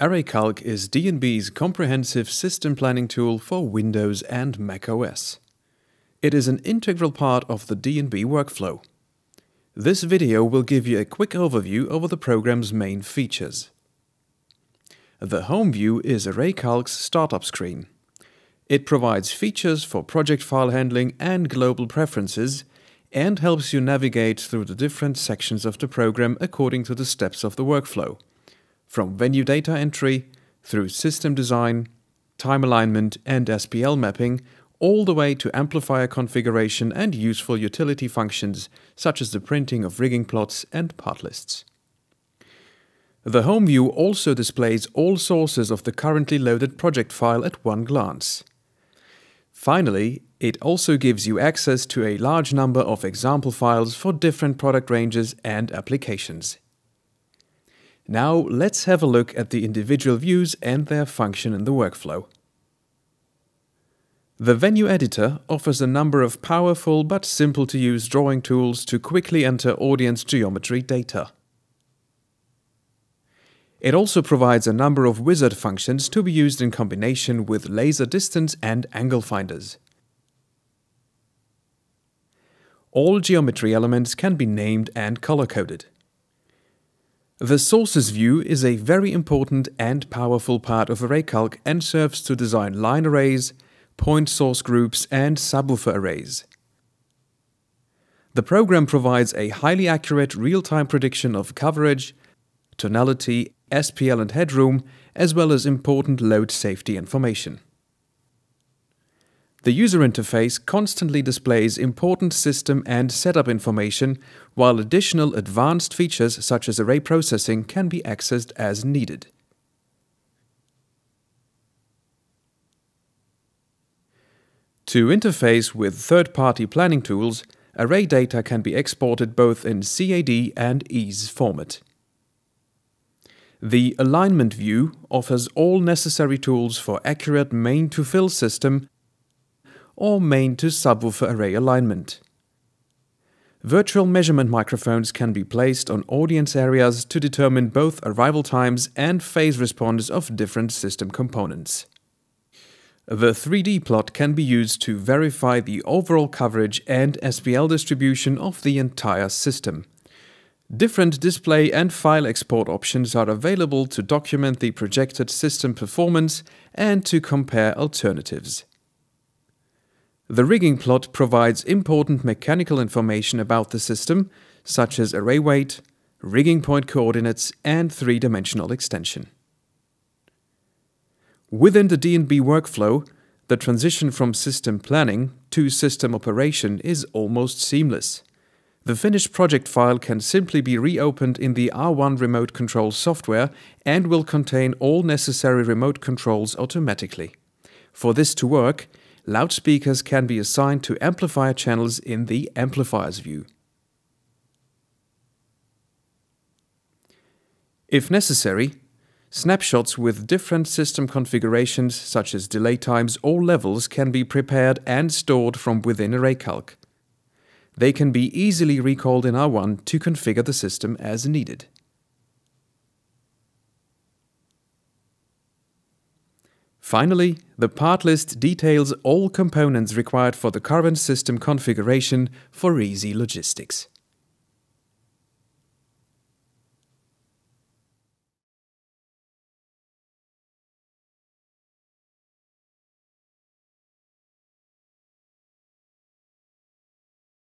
ArrayCalc is D&B's comprehensive system planning tool for Windows and Mac OS. It is an integral part of the D&B workflow. This video will give you a quick overview over the program's main features. The home view is ArrayCalc's startup screen. It provides features for project file handling and global preferences and helps you navigate through the different sections of the program according to the steps of the workflow from venue data entry through system design, time alignment, and SPL mapping, all the way to amplifier configuration and useful utility functions such as the printing of rigging plots and part lists. The home view also displays all sources of the currently loaded project file at one glance. Finally, it also gives you access to a large number of example files for different product ranges and applications. Now let's have a look at the individual views and their function in the workflow. The Venue Editor offers a number of powerful but simple to use drawing tools to quickly enter audience geometry data. It also provides a number of wizard functions to be used in combination with laser distance and angle finders. All geometry elements can be named and color-coded. The sources view is a very important and powerful part of ArrayCalc and serves to design line arrays, point source groups and subwoofer arrays. The program provides a highly accurate real-time prediction of coverage, tonality, SPL and headroom, as well as important load safety information. The user interface constantly displays important system and setup information, while additional advanced features such as array processing can be accessed as needed. To interface with third-party planning tools, array data can be exported both in CAD and EASE format. The Alignment view offers all necessary tools for accurate main-to-fill system or main to subwoofer array alignment. Virtual measurement microphones can be placed on audience areas to determine both arrival times and phase response of different system components. The 3D plot can be used to verify the overall coverage and SPL distribution of the entire system. Different display and file export options are available to document the projected system performance and to compare alternatives. The rigging plot provides important mechanical information about the system, such as array weight, rigging point coordinates, and three-dimensional extension. Within the D&B workflow, the transition from system planning to system operation is almost seamless. The finished project file can simply be reopened in the R1 remote control software and will contain all necessary remote controls automatically. For this to work, loudspeakers can be assigned to amplifier channels in the Amplifiers view. If necessary, snapshots with different system configurations such as delay times or levels can be prepared and stored from within ArrayCalc. They can be easily recalled in R1 to configure the system as needed. Finally, the part list details all components required for the current system configuration for easy logistics.